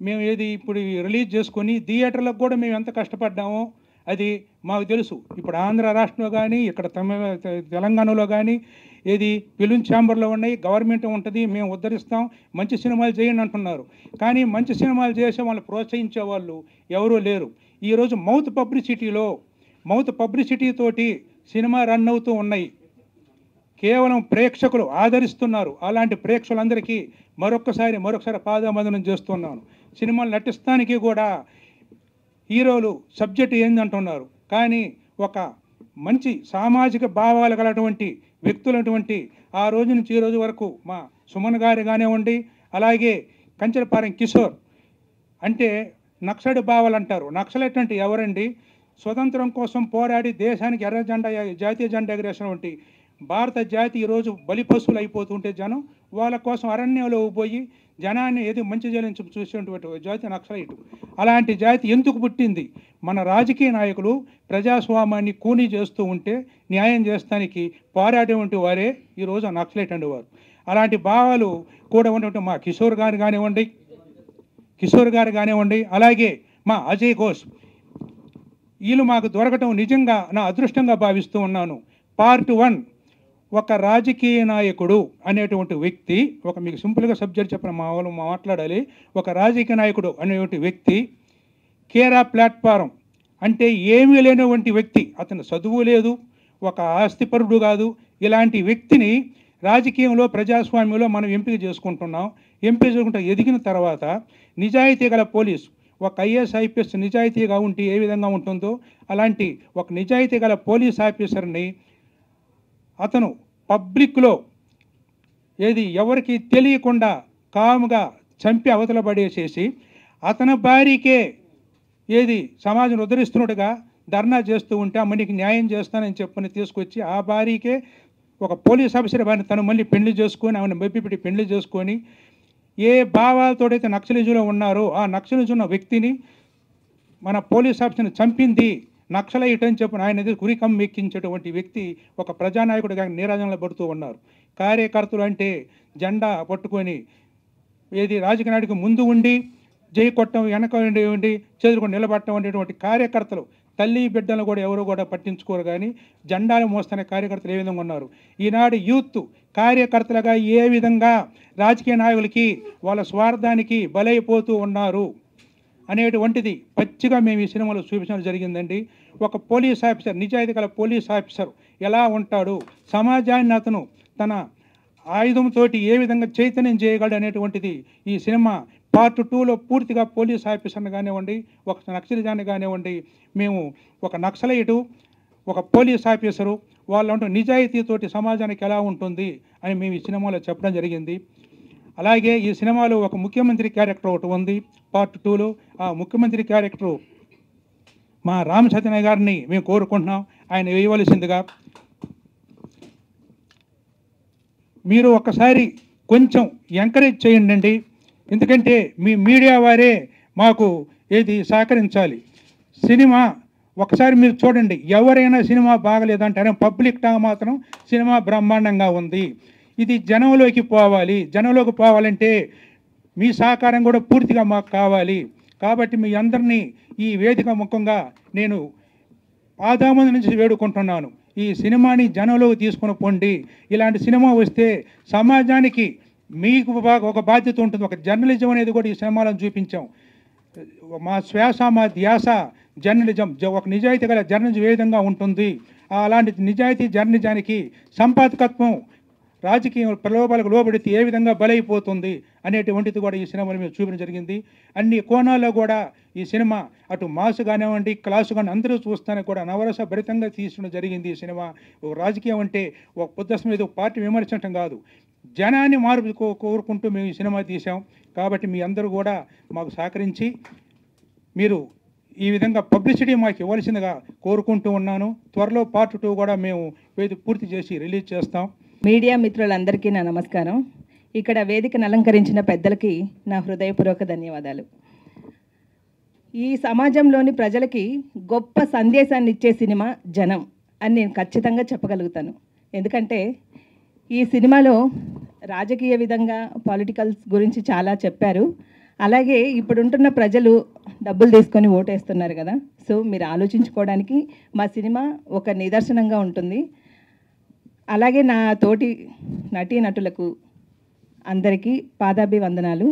మేము ఏది ఇప్పుడు రిలీజ్ చేసుకొని థియేటర్లకు కూడా మేము ఎంత కష్టపడ్డామో అది మాకు తెలుసు. ఇప్పుడు ఆంధ్ర రాష్ట్రంలో కానీ ఇక్కడ తమిళ తెలంగాణలో కానీ ఏది ఫిలిం ఛాంబర్లో ఉన్నాయి గవర్నమెంట్ ఉంటుంది మేము ఉద్ధరిస్తాం మంచి సినిమాలు చేయండి అంటున్నారు. కానీ మంచి సినిమాలు చేసే వాళ్ళు ప్రోత్సహించే వాళ్ళు ఎవరూ లేరు. ఈరోజు మౌత్ పబ్లిసిటీలో మౌత్ పబ్లిసిటీ తోటి సినిమా రన్ అవుతూ ఉన్నాయి. కేవలం ప్రేక్షకులు ఆదరిస్తున్నారు. అలాంటి ప్రేక్షకులందరికీ మరొకసారి మరొకసారి పాదవందనం చేస్తున్నాను. సినిమాలు నటిస్తానికి కూడా హీరోలు సబ్జెక్ట్ ఏందంటున్నారు. కానీ ఒక మంచి సామాజిక భావాలు గలటువంటి వ్యక్తులటువంటి ఆ రోజు నుంచి ఈ రోజు వరకు మా సుమన్ గారు కానివ్వండి అలాగే కంచెలపాలెం కిషోర్ అంటే నక్సడి భావాలు అంటారు నక్సలెట్ అంటే ఎవరండి? స్వతంత్రం కోసం పోరాడి దేశానికి ఎర్ర జెండా జాతీయ జెండా ఎగరేసినటువంటి భారత జాతి ఈరోజు బలిపశువులు అయిపోతుంటే జనం వాళ్ళ కోసం అరణ్యంలో పోయి జనాన్ని ఏది మంచి జలించి చూసేటువంటి జాతి నక్సలైట్. అలాంటి జాతి ఎందుకు పుట్టింది? మన రాజకీయ నాయకులు ప్రజాస్వామ్యాన్ని కూనీ చేస్తూ ఉంటే న్యాయం చేస్తానికి పోరాడేటువంటి వారే ఈరోజు నక్సలైట్ అనేవారు. అలాంటి భావాలు కూడా ఉన్నటువంటి మా కిషోర్ గారు కానివ్వండి కిషోర్ గారు కానివ్వండి అలాగే మా అజయ్ ఘోష్. వీళ్ళు మాకు దొరకటం నిజంగా నా అదృష్టంగా భావిస్తూ ఉన్నాను. పార్ట్ వన్ ఒక రాజకీయ నాయకుడు అనేటువంటి వ్యక్తి ఒక మీకు సింపుల్గా సబ్జెక్ట్ చెప్పిన మా వాళ్ళు మాట్లాడాలి. ఒక రాజకీయ నాయకుడు అనేటువంటి వ్యక్తి కేరా ప్లాట్ఫారం అంటే ఏమీ లేనటువంటి వ్యక్తి. అతను చదువు లేదు ఒక ఆస్తిపరుడు కాదు. ఇలాంటి వ్యక్తిని రాజకీయంలో ప్రజాస్వామ్యంలో మనం ఎంపిక చేసుకుంటున్నాం. ఎంపిక చేసుకుంటే ఎదిగిన తర్వాత నిజాయితీ గల పోలీసు ఒక ఐఏఎస్ ఐపీఎస్ నిజాయితీగా ఉంటే ఏ విధంగా ఉంటుందో అలాంటి ఒక నిజాయితీ గల పోలీస్ ఆఫీసర్ని అతను పబ్లిక్లో ఏది ఎవరికి తెలియకుండా కాముగా చంపి అవతల పడేసేసి అతని భార్యకే ఏది సమాజం ఉద్ధరిస్తున్నట్టుగా ధర్నా చేస్తూ ఉంటే అమ్మనికి న్యాయం చేస్తానని చెప్పని తీసుకొచ్చి ఆ భార్యకే ఒక పోలీస్ ఆఫీసర్ వారిని తను మళ్ళీ పెళ్ళి చేసుకొని ఆమెను మెప్పిపెట్టి పెళ్ళి చేసుకొని ఏ భావాలతోడైతే నక్సలిజులో ఉన్నారో ఆ నక్సలిజం ఉన్న వ్యక్తిని మన పోలీస్ ఆఫీసర్ని చంపింది నక్సలైట్ అని చెప్పిన ఆయన గురి గురికం వ్యక్తి ఒక ప్రజానాయకుడిగా నీరాజంలో పడుతూ ఉన్నారు. కార్యకర్తలు అంటే జెండా పట్టుకొని ఏది రాజకీయ నాయకుడికి ముందు ఉండి జై కొట్టడం వెనక ఉండి ఉండి నిలబడటం అనేటువంటి కార్యకర్తలు తల్లి బిడ్డలను కూడా ఎవరు కూడా పట్టించుకోరు కానీ జెండాలు మోస్తున్న కార్యకర్తలు ఏ విధంగా ఉన్నారు? ఈనాడు యూత్ కార్యకర్తలుగా ఏ విధంగా రాజకీయ నాయకులకి వాళ్ళ స్వార్థానికి బలైపోతూ ఉన్నారు అనేటువంటిది పచ్చిగా మేము ఈ సినిమాలో చూపించడం జరిగిందండి. ఒక పోలీస్ ఆఫీసర్ నిజాయితీ గల పోలీస్ ఆఫీసర్ ఎలా ఉంటాడు? సమాజాన్ని అతను తన ఆయుధంతో ఏ విధంగా చైతన్యం చేయగలడు అనేటువంటిది ఈ సినిమా పార్ట్ టూలో పూర్తిగా పోలీస్ ఆఫీసర్ని కానివ్వండి ఒక నక్సలిజాన్ని కానివ్వండి మేము ఒక నక్సలైటు ఒక పోలీస్ ఆఫీసరు వాళ్ళంటూ నిజాయితీతోటి సమాజానికి ఎలా ఉంటుంది అని మేము ఈ సినిమాలో చెప్పడం జరిగింది. అలాగే ఈ సినిమాలో ఒక ముఖ్యమంత్రి క్యారెక్టర్ ఒకటి ఉంది పార్ట్ టూలో. ఆ ముఖ్యమంత్రి క్యారెక్టరు మా రామ్ సత్యనారాయణ గారిని మేము కోరుకుంటున్నాం. ఆయన వేయవలసిందిగా. మీరు ఒక్కసారి కొంచెం ఎంకరేజ్ చేయండి ఎందుకంటే మీ మీడియా వారే మాకు ఏది సహకరించాలి. సినిమా ఒకసారి మీరు చూడండి. ఎవరైనా సినిమా బాగలేదంటారే పబ్లిక్ మాత్రం సినిమా బ్రహ్మాండంగా ఉంది. ఇది జనంలోకి పోవాలి. జనంలోకి పోవాలంటే మీ సహకారం కూడా పూర్తిగా మాకు కావాలి. కాబట్టి మీ అందరినీ ఈ వేదిక ముఖంగా నేను పాదామంది నుంచి వేడుకుంటున్నాను. ఈ సినిమాని జనంలోకి తీసుకుని పోండి. ఇలాంటి సినిమా వస్తే సమాజానికి మీకు ఒక బాధ్యత ఉంటుంది. ఒక జర్నలిజం అనేది కూడా ఈ సినిమాలో చూపించాం. మా శ్వాస మా ధ్యాస జర్నలిజం ఒక నిజాయితీ గల జర్నలిజం ఏ విధంగా ఉంటుంది? అలాంటి నిజాయితీ జర్నలిజానికి సంపాదకత్వం రాజకీయ ప్రలోభాలకు లోబడితే ఏ విధంగా బలైపోతుంది అనేటువంటిది కూడా ఈ సినిమాలో మేము చూపించడం జరిగింది. అన్ని కోణాల్లో కూడా ఈ సినిమా అటు మాస్ కానివ్వండి క్లాసు కానీ అందరూ చూస్తానే కూడా నవరస భరితంగా తీసుకోవడం జరిగింది ఈ సినిమా. ఓ రాజకీయం అంటే ఒక పొద్దుసం ఏదో పార్టీ విమర్శించడం కాదు. జనాన్ని మార్పు కోరుకుంటూ మేము ఈ సినిమా తీసాం కాబట్టి మీ అందరూ కూడా మాకు సహకరించి మీరు ఈ విధంగా పబ్లిసిటీ మాకు ఇవ్వాల్సిందిగా కోరుకుంటూ ఉన్నాను. త్వరలో పార్ట్ టూ కూడా మేము వేది పూర్తి చేసి రిలీజ్ చేస్తాం. మీడియా మిత్రులందరికీ నా నమస్కారం. ఇక్కడ వేదికను అలంకరించిన పెద్దలకి నా హృదయపూర్వక ధన్యవాదాలు. ఈ సమాజంలోని ప్రజలకి గొప్ప సందేశాన్ని ఇచ్చే సినిమా జనం అని నేను ఖచ్చితంగా చెప్పగలుగుతాను. ఎందుకంటే ఈ సినిమాలో రాజకీయ విధంగా పాలిటికల్స్ గురించి చాలా చెప్పారు. అలాగే ఇప్పుడుంటున్న ప్రజలు డబ్బులు తీసుకొని ఓటేస్తున్నారు కదా. సో మీరు ఆలోచించుకోవడానికి మా సినిమా ఒక నిదర్శనంగా ఉంటుంది. అలాగే నా తోటి నటీ నటులకు అందరికీ పాదాభివందనాలు.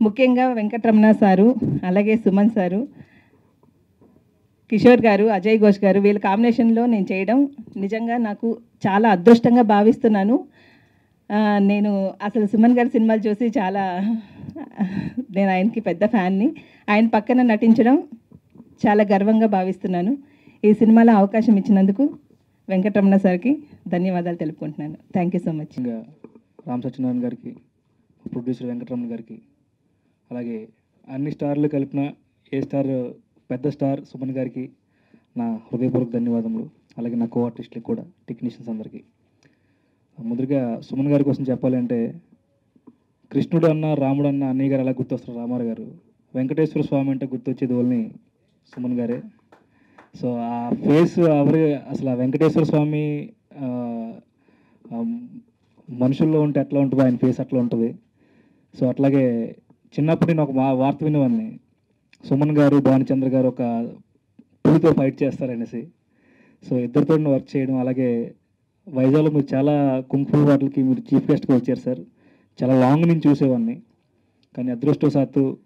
ముఖ్యంగా వెంకటరమణ సారు అలాగే సుమన్ సారు కిషోర్ గారు అజయ్ ఘోష్ గారు వీళ్ళ కాంబినేషన్లో నేను చేయడం నిజంగా నాకు చాలా అదృష్టంగా భావిస్తున్నాను. నేను అసలు సుమన్ గారి సినిమాలు చూసి చాలా నేను ఆయనకి పెద్ద ఫ్యాన్ని. ఆయన పక్కన నటించడం చాలా గర్వంగా భావిస్తున్నాను. ఈ సినిమాలో అవకాశం ఇచ్చినందుకు వెంకటరమణ సార్కి ధన్యవాదాలు తెలుపుకుంటున్నాను. థ్యాంక్ యూ సో మచ్ ఇంకా రామ్ సత్యనారాయణ గారికి ప్రొడ్యూసర్ వెంకటరమణ గారికి అలాగే అన్ని స్టార్లు కలిపిన ఏ స్టార్ పెద్ద స్టార్ సుమన్ గారికి నా హృదయపూర్వక ధన్యవాదములు. అలాగే నా కో ఆర్టిస్టులకు కూడా టెక్నీషియన్స్ అందరికీ. ముందుగా సుమన్ గారి కోసం చెప్పాలంటే కృష్ణుడు అన్న రాముడు అన్న అన్నయ్య గారు అలా గుర్తొస్తారు? రామారావు గారు. వెంకటేశ్వర స్వామి అంటే గుర్తొచ్చేది వాళ్ళని సుమన్ గారే. సో ఆ ఫేస్ ఎవరి అసలు ఆ వెంకటేశ్వర స్వామి మనుషుల్లో ఉంటే ఎట్లా ఉంటుందో ఆయన ఫేస్ అట్లా ఉంటుంది. సో అట్లాగే చిన్నప్పుడు నేను ఒక వార్త వినేవాడిని. సుమన్ గారు భానుచంద్ర గారు ఒక పులితో ఫైట్ చేస్తారనేసి. సో ఇద్దరితో వర్క్ చేయడం అలాగే వైజాగ్లో మీరు చాలా కుంఫు వాటికి మీరు చీఫ్ గెస్ట్గా వచ్చారు సార్. చాలా లాంగ్ నుంచి చూసేవాడిని. కానీ అదృష్టవశాత్తు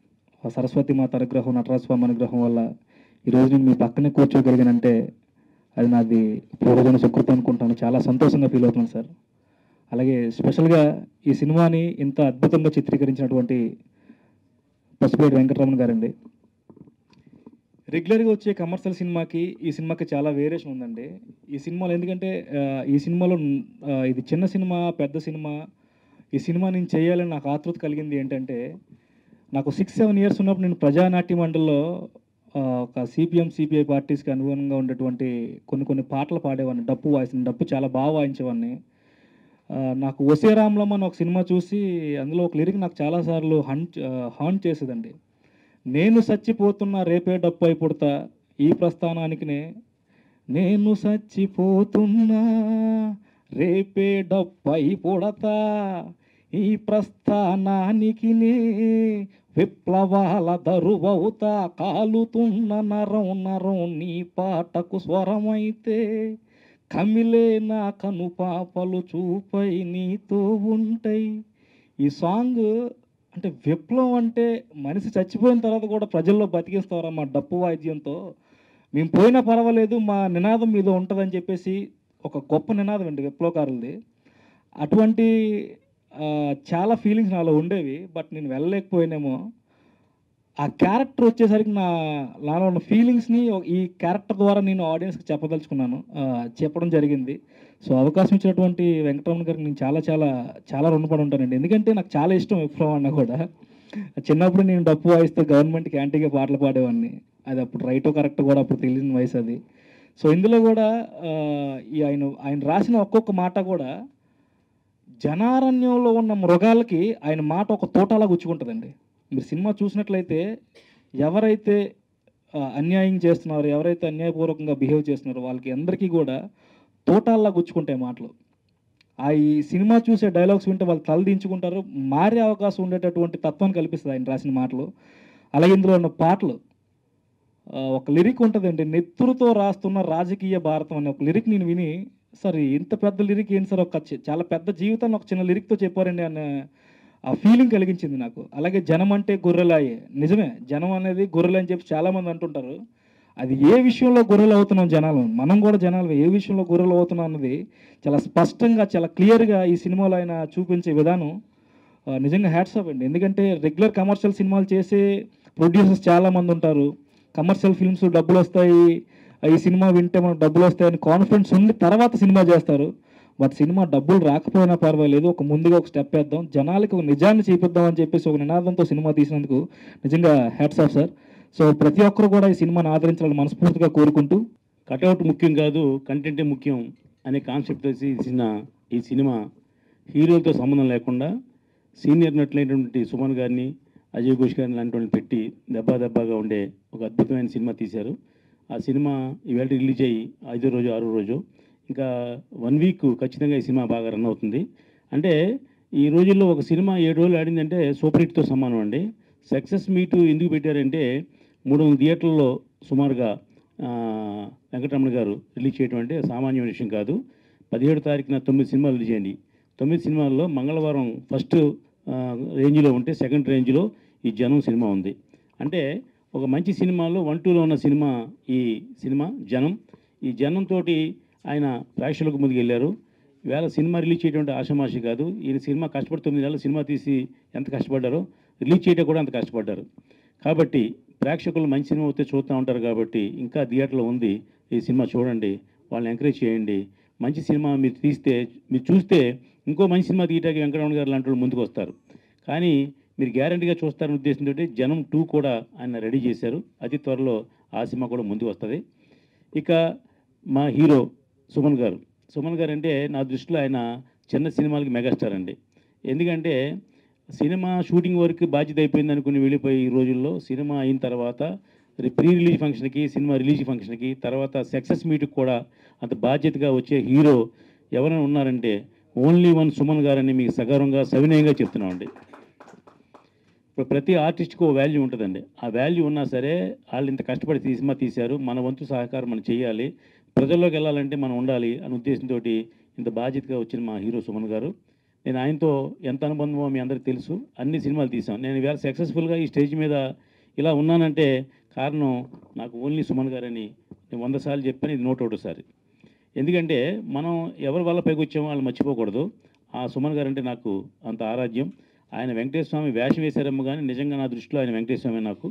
ఆ సరస్వతి మాత అనుగ్రహం నటరాజస్వామి అనుగ్రహం వల్ల ఈరోజు నేను మీ పక్కనే కూర్చోగలిగానంటే అది నాది పూర్వజన సుకృతం అనుకుంటాను. చాలా సంతోషంగా ఫీల్ అవుతున్నాను సార్. అలాగే స్పెషల్గా ఈ సినిమాని ఇంత అద్భుతంగా చిత్రీకరించినటువంటి పసుపేటి వెంకటరమణ గారండి. రెగ్యులర్గా వచ్చే కమర్షియల్ సినిమాకి ఈ సినిమాకి చాలా వేరియేషన్ ఉందండి. ఈ సినిమాలో ఎందుకంటే ఈ సినిమాలో ఇది చిన్న సినిమా పెద్ద సినిమా ఈ సినిమా నేను చేయాలని నాకు ఆతృత కలిగింది ఏంటంటే నాకు సిక్స్ సెవెన్ ఇయర్స్ ఉన్నప్పుడు నేను ప్రజానాట్య మండలిలో ఒక సిపిఎం సిపిఐ పార్టీస్కి అనుగుణంగా ఉండేటువంటి కొన్ని కొన్ని పాటలు పాడేవాడిని. డప్పు వాయించిన డప్పు చాలా బాగా వాయించేవాడిని. నాకు ఒసే రామ్లమ్మ అని ఒక సినిమా చూసి అందులో ఒక లిరిక్ నాకు చాలాసార్లు హన్ హాన్ చేసేదండి. నేను చచ్చిపోతున్నా రేపే డప్పు అయి పుడతా. ఈ ప్రస్థానానికినే నేను చచ్చిపోతున్నా రేపే డప్పై పుడతా. ఈ ప్రస్థానానికినే విప్లవాల దరువవుతా. కాలుతున్న నరం నరం నీ పాటకు స్వరమైతే కమిలే నా కనుపాపలు చూపై నీతో ఉంటాయి ఈ సాంగ్ అంటే విప్లవం అంటే మనిషి చచ్చిపోయిన తర్వాత కూడా ప్రజల్లో బతికిస్తారా మా డప్పు వాయిద్యంతో. మేము పోయినా పర్వాలేదు మా నినాదం మీద ఉంటుందని చెప్పేసి ఒక గొప్ప నినాదం అండి విప్లవకారులది. అటువంటి చాలా ఫీలింగ్స్ నాలో ఉండేవి బట్ నేను వెళ్ళలేకపోయినేమో. ఆ క్యారెక్టర్ వచ్చేసరికి నా నాలో ఉన్న ఫీలింగ్స్ని ఈ క్యారెక్టర్ ద్వారా నేను ఆడియన్స్కి చెప్పదలుచుకున్నాను. చెప్పడం జరిగింది. సో అవకాశం ఇచ్చినటువంటి వెంకటరమణ గారికి నేను చాలా చాలా చాలా రుణపడి ఉంటానండి. ఎందుకంటే నాకు చాలా ఇష్టం విప్లవం అన్న కూడా. చిన్నప్పుడు నేను డప్పు వాయిస్తే గవర్నమెంట్కి యాంటీగా పాటలు పాడేవాడిని. అది అప్పుడు రైటో కరెక్ట్ కూడా అప్పుడు తెలియని వయసు అది. సో ఇందులో కూడా ఈ ఆయన ఆయన రాసిన ఒక్కొక్క మాట కూడా జనారణ్యంలో ఉన్న మృగాలకి ఆయన మాట ఒక తోటలా గుచ్చుకుంటుందండి. మీరు సినిమా చూసినట్లయితే ఎవరైతే అన్యాయం చేస్తున్నారో ఎవరైతే అన్యాయపూర్వకంగా బిహేవ్ చేస్తున్నారో వాళ్ళకి అందరికీ కూడా తోటాల్లా గుచ్చుకుంటాయి మాటలు. ఆ ఈ సినిమా చూసే డైలాగ్స్ వింటే వాళ్ళు తలదించుకుంటారు మారే అవకాశం ఉండేటటువంటి తత్వాన్ని కల్పిస్తుంది ఆయన రాసిన మాటలు. అలాగే ఇందులో ఉన్న పాటలు. ఒక లిరిక్ ఉంటుందండి. నెత్తురుతో రాస్తున్న రాజకీయ భారతం అనే ఒక లిరిక్ నేను విని సార్ ఇంత పెద్ద లిరిక్ ఏంటి సార్? ఒక చి- చాలా పెద్ద జీవితాన్ని ఒక చిన్న లిరిక్తో చెప్పారండి అనే ఆ ఫీలింగ్ కలిగించింది నాకు. అలాగే జనం అంటే గొర్రెలాయే. నిజమే జనం అనేది గొర్రెలు అని చెప్పి చాలామంది అంటుంటారు. అది ఏ విషయంలో గొర్రెలు అవుతున్నాం జనాలు? మనం కూడా జనాలు ఏ విషయంలో గొర్రెలు అవుతున్నాం అన్నది చాలా స్పష్టంగా చాలా క్లియర్గా ఈ సినిమాలో ఆయన చూపించే విధానం నిజంగా హ్యాట్స్ ఆఫ్ అండి. ఎందుకంటే రెగ్యులర్ కమర్షియల్ సినిమాలు చేసే ప్రొడ్యూసర్స్ చాలామంది ఉంటారు. కమర్షియల్ ఫిల్మ్స్ డబ్బులు వస్తాయి ఈ సినిమా వింటే మనకు డబ్బులు వస్తాయని కాన్ఫిడెన్స్ ఉండి తర్వాత సినిమా చేస్తారు. బట్ సినిమా డబ్బులు రాకపోయినా పర్వాలేదు ఒక ముందుగా ఒక స్టెప్ వేద్దాం. జనాలకి ఒక నిజాన్ని చూపిద్దాం అని చెప్పేసి ఒక నినాదంతో సినిమా తీసినందుకు నిజంగా హ్యాట్స్ ఆఫ్ సార్. సో ప్రతి ఒక్కరు కూడా ఈ సినిమాని ఆదరించాలని మనస్ఫూర్తిగా కోరుకుంటూ కటౌట్ ముఖ్యం కాదు కంటెంటే ముఖ్యం అనే కాన్సెప్ట్ వేసి తీసిన ఈ సినిమా హీరోలతో సంబంధం లేకుండా సీనియర్ నటులైనటువంటి సుమన్ గారిని అజయ్ ఘోష్ గారిని లాంటి వాళ్ళని పెట్టి దెబ్బా దెబ్బాగా ఉండే ఒక అద్భుతమైన సినిమా తీశారు. ఆ సినిమా ఈవేళ రిలీజ్ అయ్యి ఐదో రోజు ఆరో రోజు. ఇంకా వన్ వీక్ ఖచ్చితంగా ఈ సినిమా బాగా రన్ అవుతుంది. అంటే ఈ రోజుల్లో ఒక సినిమా ఏడు రోజులు ఆడిందంటే సూపర్ హిట్తో సమానం అండి. సక్సెస్ మీటు ఎందుకు పెట్టారంటే మూడు వందల థియేటర్లలో సుమారుగా వెంకటరమణ గారు రిలీజ్ చేయడం అంటే సామాన్యమైన విషయం కాదు. పదిహేడు తారీఖున తొమ్మిది సినిమాలు రిలీజ్ అయ్యింది తొమ్మిది సినిమాల్లో మంగళవారం ఫస్ట్ రేంజ్లో ఉంటే సెకండ్ రేంజ్లో ఈ జనం సినిమా ఉంది. అంటే ఒక మంచి సినిమాలో వన్ టూలో ఉన్న సినిమా ఈ సినిమా జనం. ఈ జనంతో ఆయన ప్రేక్షకులకు ముందుకు వెళ్ళారు సినిమా రిలీజ్ చేయటువంటి ఆషమాషి కాదు. ఈయన సినిమా కష్టపడి తొమ్మిది నెలలు సినిమా తీసి ఎంత కష్టపడ్డారో రిలీజ్ చేయడం కూడా అంత కష్టపడ్డారు. కాబట్టి ప్రేక్షకులు మంచి సినిమా వస్తే చూస్తూ ఉంటారు కాబట్టి ఇంకా థియేటర్లో ఉంది ఈ సినిమా చూడండి వాళ్ళని ఎంకరేజ్ చేయండి. మంచి సినిమా మీరు తీస్తే మీరు చూస్తే ఇంకో మంచి సినిమా తీయటానికి వెంకటరమణ గారు లాంటి వాళ్ళు ముందుకు వస్తారు. కానీ మీరు గ్యారంటీగా చూస్తారనే ఉద్దేశంతో జనం టూ కూడా ఆయన రెడీ చేశారు. అతి త్వరలో ఆ సినిమా కూడా ముందుకు వస్తుంది. ఇక మా హీరో సుమన్ గారు. సుమన్ గారు అంటే నా దృష్టిలో ఆయన చిన్న సినిమాలకి మెగాస్టార్ అండి. ఎందుకంటే సినిమా షూటింగ్ వరకు బాధ్యత అయిపోయింది అనుకుని వెళ్ళిపోయి ఈ రోజుల్లో సినిమా అయిన తర్వాత ప్రీ రిలీజ్ ఫంక్షన్కి సినిమా రిలీజ్ ఫంక్షన్కి తర్వాత సక్సెస్ మీట్కి కూడా అంత బాధ్యతగా వచ్చే హీరో ఎవరైనా ఉన్నారంటే ఓన్లీ వన్ సుమన్ గారని మీకు సగర్వంగా సవినయంగా చెప్తున్నామండి. ఇప్పుడు ప్రతి ఆర్టిస్ట్కి ఓ వాల్యూ ఉంటుందండి. ఆ వాల్యూ ఉన్నా సరే వాళ్ళు ఇంత కష్టపడి తీ- సినిమా తీశారు మన వంతు సహకారం మనం చేయాలి ప్రజల్లోకి వెళ్ళాలంటే మనం ఉండాలి అనే ఉద్దేశంతో ఇంత బాధ్యతగా వచ్చిన మా హీరో సుమన్ గారు. నేను ఆయనతో ఎంత అనుబంధమో మీ అందరికీ తెలుసు. అన్ని సినిమాలు తీసాం నేను ఇవాళ సక్సెస్ఫుల్గా ఈ స్టేజ్ మీద ఇలా ఉన్నానంటే కారణం నాకు ఓన్లీ సుమన్ గారని నేను వంద సార్లు చెప్పాను ఇది నూట ఒకటోసారి ఎందుకంటే మనం ఎవరి వల్ల పైకి వచ్చామో వాళ్ళు మర్చిపోకూడదు. ఆ సుమన్ గారు అంటే నాకు అంత ఆరాధ్యం. ఆయన వెంకటేశ్వర స్వామి వేషం వేశారేమో కానీ నిజంగా నా దృష్టిలో ఆయన వెంకటేశ్వర స్వామి నాకు.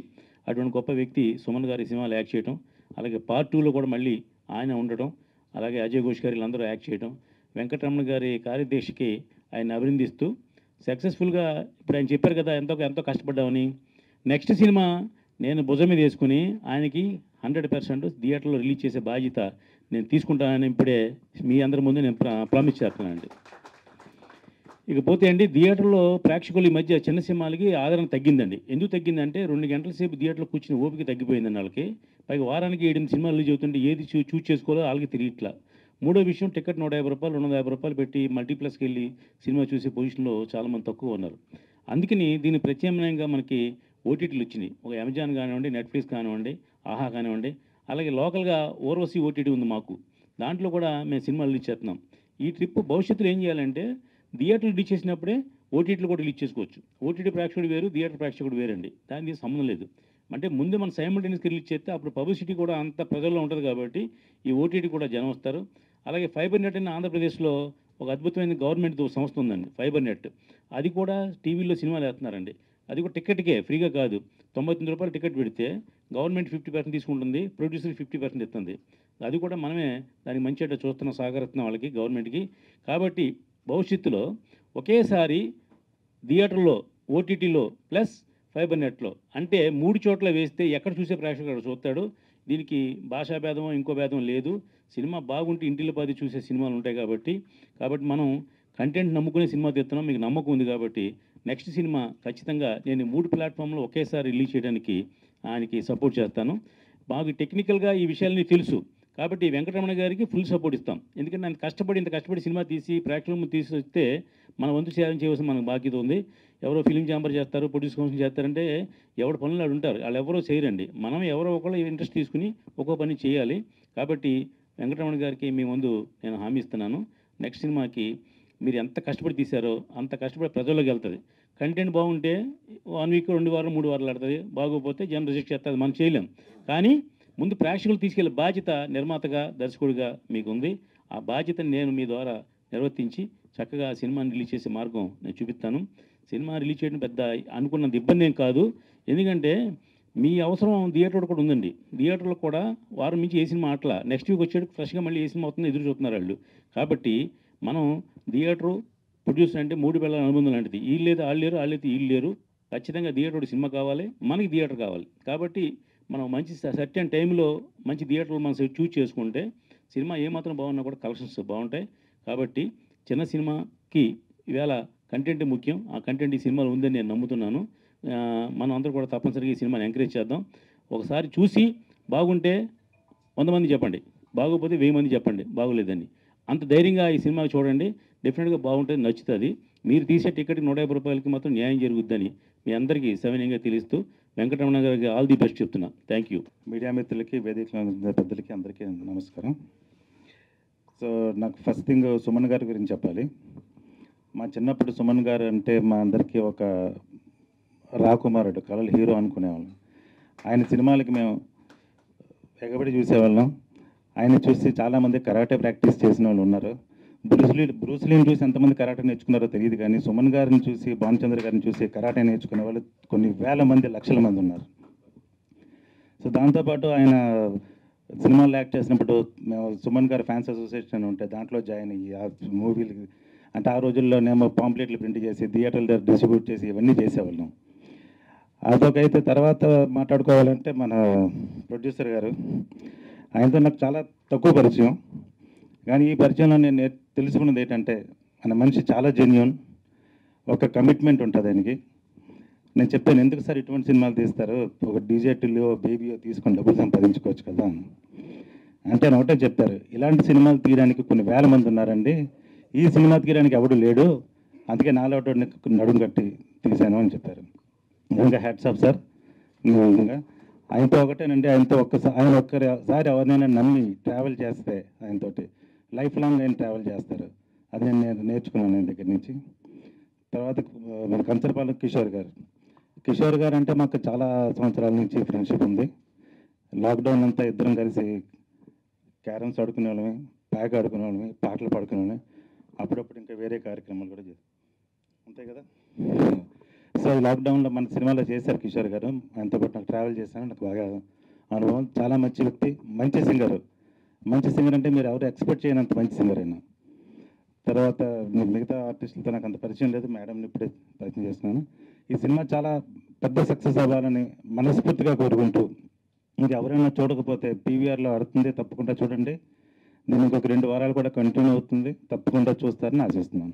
అటువంటి గొప్ప వ్యక్తి సుమన్ గారి సినిమాలు యాక్ట్ చేయడం అలాగే పార్ట్ టూలో కూడా మళ్ళీ ఆయన ఉండటం అలాగే అజయ్ ఘోష్ గారు వీళ్ళందరూ యాక్ట్ చేయడం వెంకటరమణ గారి కార్యదర్శికి ఆయన అభినందిస్తూ సక్సెస్ఫుల్గా ఇప్పుడు ఆయన చెప్పారు కదా ఎంతో ఎంతో కష్టపడ్డామని. నెక్స్ట్ సినిమా నేను భుజం మీద వేసుకుని ఆయనకి హండ్రెడ్ పర్సెంట్ థియేటర్లో రిలీజ్ చేసే బాధ్యత నేను తీసుకుంటానని ఇప్పుడే మీ అందరి ముందు నేను ప్రామిస్ చేస్తున్నానండి. ఇకపోతే అండి థియేటర్లో ప్రేక్షకులు ఈ మధ్య చిన్న సినిమాలకి ఆదరణ తగ్గిందండి. ఎందుకు తగ్గిందంటే రెండు గంటల సేపు థియేటర్లో కూర్చుని ఓపిక తగ్గిపోయిందండి వాళ్ళకి. పైగా వారానికి ఏడు సినిమాలు రిలీజ్ అవుతుంటే ఏది చూ చూస్ చేసుకోవాలో వాళ్ళకి తెలియట్లా. మూడో విషయం టికెట్ నూట యాభై రూపాయలు రెండు వందల యాభై రూపాయలు పెట్టి మల్టీప్లెక్స్కి వెళ్ళి సినిమా చూసే పొజిషన్లో చాలామంది తక్కువ ఉన్నారు. అందుకని దీని ప్రత్యామ్నాయంగా మనకి ఓటీటీలు వచ్చినాయి. ఒక అమెజాన్ కానివ్వండి నెట్ఫ్లిక్స్ కానివ్వండి ఆహా కానివ్వండి అలాగే లోకల్గా ఓర్వసి ఓటీటీ ఉంది మాకు. దాంట్లో కూడా మేము సినిమాలు రిలీజ్ చేస్తున్నాం. ఈ ట్రిప్ భవిష్యత్తులో ఏం చేయాలంటే థియేటర్లు రిలీజ్ చేసినప్పుడే ఓటీటీలు కూడా రిలీజ్ చేసుకోవచ్చు. ఓటీటీ ప్రేక్షకుడు వేరు థియేటర్ ప్రేక్షకుడు వేరండి. దానికి సంబంధం లేదు. అంటే ముందే మనం సైమల్టేనియస్గా రిలీజ్ చేస్తే అప్పుడు పబ్లిసిటీ కూడా అంత ప్రజల్లో ఉంటుంది కాబట్టి ఈ ఓటీటీ కూడా జనం వస్తారు. అలాగే ఫైబర్ నెట్ అనే ఆంధ్రప్రదేశ్లో ఒక అద్భుతమైన గవర్నమెంట్ సంస్థ ఉందండి ఫైబర్ నెట్. అది కూడా టీవీలో సినిమాలు వేస్తున్నారండి. అది కూడా టికెట్కే ఫ్రీగా కాదు. తొంభై తొమ్మిది రూపాయలు టికెట్ పెడితే గవర్నమెంట్ ఫిఫ్టీ పర్సెంట్ తీసుకుంటుంది ప్రొడ్యూసర్ ఫిఫ్టీ పర్సెంట్ ఇస్తుంది. అది కూడా మనమే దానికి మంచి అట్లా చూస్తున్న సహకరిస్తున్నాం వాళ్ళకి గవర్నమెంట్కి. కాబట్టి భవిష్యత్తులో ఒకేసారి థియేటర్లో ఓటీటీలో ప్లస్ ఫైబర్ నెట్లో అంటే మూడు చోట్ల వేస్తే ఎక్కడ చూసే ప్రేక్షకుడు అక్కడ చూస్తాడు. దీనికి భాషా భేదం ఇంకో భేదం లేదు. సినిమా బాగుంటే ఇంటిలో పది చూసే సినిమాలు ఉంటాయి కాబట్టి కాబట్టి మనం కంటెంట్ నమ్ముకునే సినిమా తీస్తున్నాం మీకు నమ్మకం ఉంది కాబట్టి నెక్స్ట్ సినిమా ఖచ్చితంగా నేను మూడు ప్లాట్ఫామ్లో ఒకేసారి రిలీజ్ చేయడానికి ఆయనకి సపోర్ట్ చేస్తాను. బాగా టెక్నికల్గా ఈ విషయాలని తెలుసు కాబట్టి వెంకటరమణ గారికి ఫుల్ సపోర్ట్ ఇస్తాం. ఎందుకంటే ఆయన కష్టపడి ఇంత కష్టపడి సినిమా తీసి ప్రేక్షకులను తీసుకొస్తే మన వంతు సేవం చేయవలసిన మనకు బాధ్యత ఉంది. ఎవరో ఫిలిం ఛాంబర్ చేస్తారు ప్రొడ్యూస్ కౌన్సిల్ చేస్తారంటే ఎవరి పనులు వాళ్ళు ఉంటారు వాళ్ళు ఎవరో చేయరండి. మనం ఎవరో ఒకళ్ళు ఇంట్రెస్ట్ తీసుకుని ఒక్కో పని చేయాలి. కాబట్టి వెంకటరమణ గారికి మీ ముందు నేను హామీ ఇస్తున్నాను. నెక్స్ట్ సినిమాకి మీరు ఎంత కష్టపడి తీశారో అంత కష్టపడి ప్రజల్లోకి వెళ్తుంది. కంటెంట్ బాగుంటే వన్ వీక్ రెండు వారం మూడు వారాలు ఆడుతుంది. బాగోకపోతే జనం రిజెక్ట్ చేస్తుంది మనం చేయలేం. కానీ ముందు ప్రేక్షకులు తీసుకెళ్ళే బాధ్యత నిర్మాతగా దర్శకుడిగా మీకు ఉంది ఆ బాధ్యతను నేను మీ ద్వారా నిర్వర్తించి చక్కగా సినిమాని రిలీజ్ చేసే మార్గం నేను చూపిస్తాను. సినిమా రిలీజ్ చేయడం పెద్ద అనుకున్నంత ఇబ్బంది ఏం కాదు. ఎందుకంటే మీ అవసరం థియేటర్ కూడా ఉందండి. థియేటర్లో కూడా వారం నుంచి ఏ సినిమా ఆటలా నెక్స్ట్ వీక్ వచ్చేటికి ఫ్రెష్గా మళ్ళీ ఏ సినిమా అవుతుందో ఎదురు చూస్తున్నారు వాళ్ళు. కాబట్టి మనం థియేటరు ప్రొడ్యూసర్ అంటే మూడు వేల అనుబంధం లాంటిది. వీళ్ళు లేదు వాళ్ళు లేరు వాళ్ళు అయితే వీళ్ళు లేరు. ఖచ్చితంగా థియేటర్ సినిమా కావాలి మనకి థియేటర్ కావాలి. కాబట్టి మనం మంచి సర్టెన్ టైంలో మంచి థియేటర్లు మనం చూస్ చేసుకుంటే సినిమా ఏమాత్రం బాగున్నా కూడా కలెక్షన్స్ బాగుంటాయి. కాబట్టి చిన్న సినిమాకి ఈవేళ కంటెంట్ ముఖ్యం. ఆ కంటెంట్ ఈ సినిమాలో ఉందని నేను నమ్ముతున్నాను. మనం అందరూ కూడా తప్పనిసరిగా ఈ సినిమాని ఎంకరేజ్ చేద్దాం. ఒకసారి చూసి బాగుంటే వంద మంది చెప్పండి. బాగోపోతే వెయ్యి మంది చెప్పండి. బాగోలేదని. అంత ధైర్యంగా ఈ సినిమా చూడండి. డెఫినెట్గా బాగుంటుంది నచ్చుతుంది. మీరు తీసే టికెట్ నూట యాభై రూపాయలకి మాత్రం న్యాయం జరుగుద్దని మీ అందరికీ సవినయంగా తెలుస్తూ వెంకటరమణ గారికి ఆల్ ది బెస్ట్ చెప్తున్నా. థ్యాంక్ యూ మీడియా మిత్రులకి వేదిక పెద్దలకి అందరికీ నమస్కారం. సో నాకు ఫస్ట్ థింగ్ సుమన్ గారి గురించి చెప్పాలి. మా చిన్నప్పుడు సుమన్ గారు అంటే మా అందరికీ ఒక రాకుమారుడు కళలు హీరో అనుకునేవాళ్ళం. ఆయన సినిమాలకి మేము ఎగబడి చూసేవాళ్ళం. ఆయన చూసి చాలామంది కరాటే ప్రాక్టీస్ చేసిన వాళ్ళు ఉన్నారు. బ్రూస్లీ బ్రూస్లీని చూసి ఎంతమంది కరాటే నేర్చుకున్నారో తెలియదు కానీ సుమన్ గారిని చూసి భానుచంద్ర గారిని చూసి కరాటే నేర్చుకునే వాళ్ళు కొన్ని వేల మంది లక్షల మంది ఉన్నారు. సో దాంతోపాటు ఆయన సినిమాలు యాక్ట్ చేసినప్పుడు మేము సుమన్ గారు ఫ్యాన్స్ అసోసియేషన్ ఉంటే దాంట్లో జాయిన్ అయ్యి ఆ మూవీలు అంటే ఆ రోజుల్లోనేమో పాంప్లెట్లు ప్రింట్ చేసి థియేటర్ల దగ్గర డిస్ట్రిబ్యూట్ చేసి ఇవన్నీ చేసేవాళ్ళం. అదొకైతే తర్వాత మాట్లాడుకోవాలంటే మన ప్రొడ్యూసర్ గారు. ఆయనతో నాకు చాలా తక్కువ పరిచయం. కానీ ఈ పరిచయంలో నేను తెలుసుకున్నది ఏంటంటే మన మనిషి చాలా జెన్యున్ ఒక కమిట్మెంట్ ఉంటుంది ఆయనకి. నేను చెప్పాను ఎందుకు సార్ ఇటువంటి సినిమాలు తీస్తారు? ఒక డీజేటీలో బేబీయో తీసుకొని డబ్బులు సంపాదించుకోవచ్చు కదా. అంటే ఆయన ఒకటే చెప్పారు ఇలాంటి సినిమాలు తీయడానికి కొన్ని వేల మంది ఉన్నారండి. ఈ సినిమా తీయడానికి ఎవడు లేడు. అందుకే నాలో నడుము కట్టి తీశాను అని చెప్పారు. నిజంగా హ్యాట్స్ ఆఫ్ సార్ నిజంగా ఆయనతో ఒకటేనండి ఆయనతో ఒక్కసారి ఆయన ఒక్కసారి ఎవరినైనా నమ్మి ట్రావెల్ చేస్తే ఆయనతోటి. లైఫ్ లాంగ్ ఆయన ట్రావెల్ చేస్తారు. అది నేను నేర్చుకున్నాను ఆయన దగ్గర నుంచి. తర్వాత మన కంచరపాలెం కిషోర్ గారు. కిషోర్ గారు అంటే మాకు చాలా సంవత్సరాల నుంచి ఫ్రెండ్షిప్ ఉంది. లాక్డౌన్ అంతా ఇద్దరం కలిసి క్యారమ్స్ ఆడుకునే వాళ్ళమే ప్యాక్ ఆడుకునే వాళ్ళమే పాటలు పాడుకునే వాళ్ళమే అప్పుడప్పుడు ఇంకా వేరే కార్యక్రమాలు కూడా చేస్తాం అంతే కదా? సో లాక్డౌన్లో మన సినిమాలో చేశారు కిషోర్ గారు. ఆయనతో పాటు నాకు ట్రావెల్ చేశాను. నాకు బాగా అనుభవం. చాలా మంచి వ్యక్తి. మంచి సింగర్. మంచి సింగర్ అంటే మీరు ఎవరు ఎక్స్పెక్ట్ చేయనంత మంచి సింగర్ అయినా తర్వాత మిగతా ఆర్టిస్టులతో నాకు అంత పరిచయం లేదు. మేడంని ఇప్పుడే పరిచయం చేస్తున్నాను. ఈ సినిమా చాలా పెద్ద సక్సెస్ అవ్వాలని మనస్ఫూర్తిగా కోరుకుంటూ ఇంకా ఎవరైనా చూడకపోతే పీవీఆర్లో ఆడుతుంది తప్పకుండా చూడండి. నేను ఇంకొక రెండు వారాలు కూడా కంటిన్యూ అవుతుంది. తప్పకుండా చూస్తారని ఆశిస్తున్నాను.